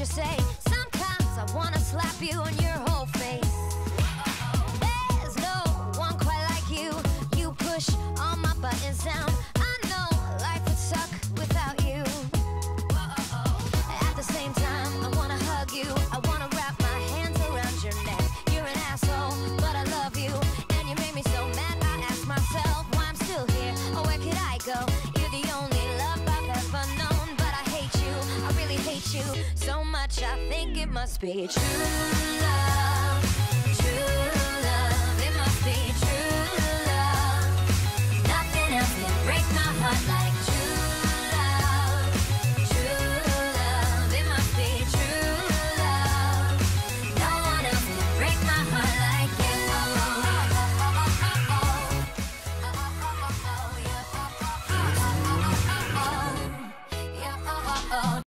you say. Sometimes I wanna slap you on your whole face. There's no one quite like you. You push all my buttons down. so much I think it must be true love, true love, it must be true love. Nothing else can break my heart like.